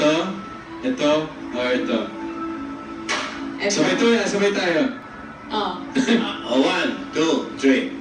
to, ito, or ito. Sabay to, sabay tayo. Oh. Oh, one, two, three.